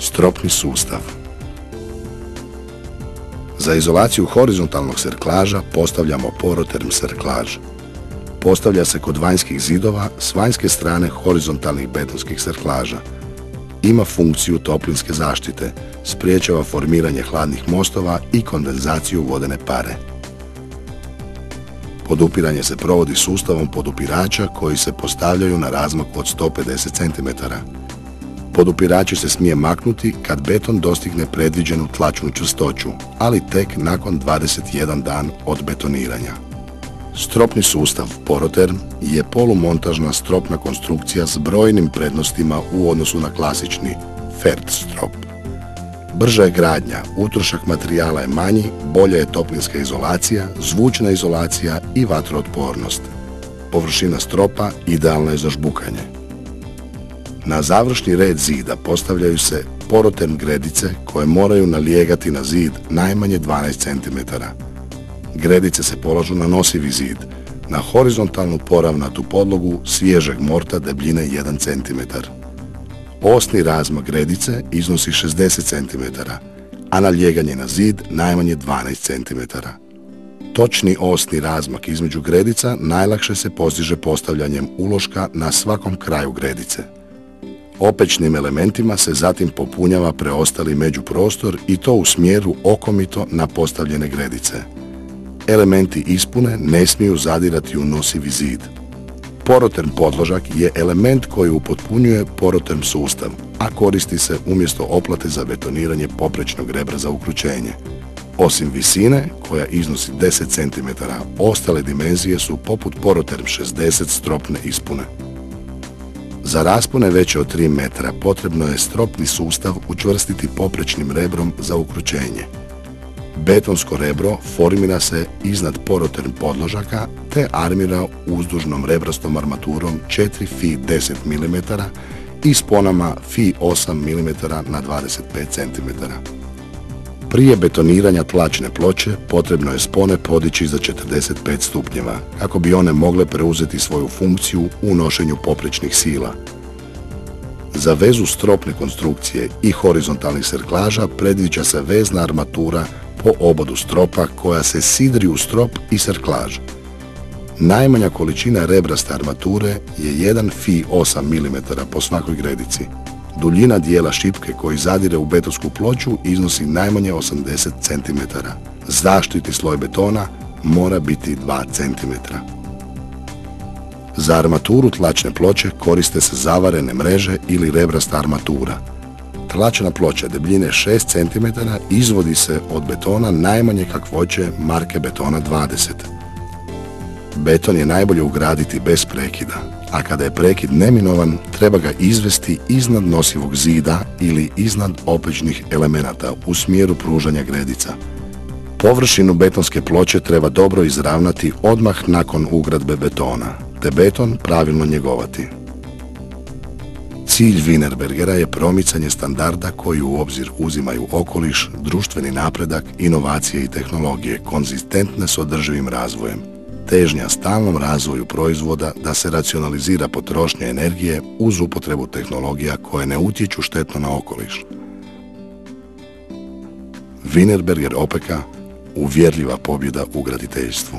Stropni sustav Za izolaciju horizontalnog serklaža postavljamo poroterm serklaž. Postavlja se kod vanjskih zidova s vanjske strane horizontalnih betonskih serklaža. Ima funkciju toplinske zaštite, spriječava formiranje hladnih mostova i kondenzaciju vodene pare. Podupiranje se provodi sustavom podupirača koji se postavljaju na razmaku od 150 cm. Podupirači se smije maknuti kad beton dostigne predviđenu tlačnu čvrstoću, ali tek nakon 21 dan od betoniranja. Stropni sustav Poroterm je polumontažna stropna konstrukcija s brojnim prednostima u odnosu na klasični Fert strop. Brža je gradnja, utrošak materijala je manji, bolja je toplinska izolacija, zvučna izolacija i vatrootpornost. Površina stropa idealna je za žbukanje. Na završni red zida postavljaju se poroten gredice koje moraju nalijegati na zid najmanje 12 cm. Gredice se polažu na nosivi zid, na horizontalnu poravnatu podlogu svježeg morta debljine 1 cm. Osni razmak gredice iznosi 60 cm, a naljeganje na zid najmanje 12 cm. Točni osni razmak između gredica najlakše se postiže postavljanjem uloška na svakom kraju gredice. Opečnim elementima se zatim popunjava preostali međuprostor i to u smjeru okomito na postavljene gredice. Elementi ispune ne smiju zadirati u nosivi zid. Poroterm podložak je element koji upotpunjuje poroterm sustav, a koristi se umjesto oplate za betoniranje poprečnog rebra za ukručenje. Osim visine, koja iznosi 10 cm, ostale dimenzije su poput poroterm 60 stropne ispune. Za raspone veće od 3 metra potrebno je stropni sustav učvrstiti poprečnim rebrom za ukručenje. Betonsko rebro formira se iznad poroterm podložaka te armira uzdužnom rebrastom armaturom 4 Fi 10 mm i sponama Fi 8 mm na 25 cm. Prije betoniranja tlačne ploče potrebno je spone podići za 45 stupnjeva kako bi one mogle preuzeti svoju funkciju u nošenju poprečnih sila. Za vezu stropne konstrukcije i horizontalnih serklaža predviđa se vezna armatura po obodu stropa koja se sidri u strop i serklaž. Najmanja količina rebraste armature je 1 fi 8 mm po svakoj gredici. Duljina dijela šipke koji zadire u betonsku ploču iznosi najmanje 80 cm. Zaštiti sloj betona mora biti 2 cm. Za armaturu tlačne ploče koriste se zavarene mreže ili rebrasta armatura. Tlačna ploča debljine 6 cm izvodi se od betona najmanje kakvoće marke betona 20. Beton je najbolje ugraditi bez prekida, a kada je prekid neminovan, treba ga izvesti iznad nosivog zida ili iznad opećnih elemenata u smjeru pružanja gredica. Površinu betonske ploče treba dobro izravnati odmah nakon ugradbe betona, te beton pravilno njegovati. Cilj Wienerbergera je promicanje standarda koji u obzir uzimaju okoliš, društveni napredak, inovacije i tehnologije konzistentne s održivim razvojem. Težnja stalnom razvoju proizvoda da se racionalizira potrošnja energije uz upotrebu tehnologija koje ne utječu štetno na okoliš. Wienerberger opeka uvjerljiva pobjeda u graditeljstvu.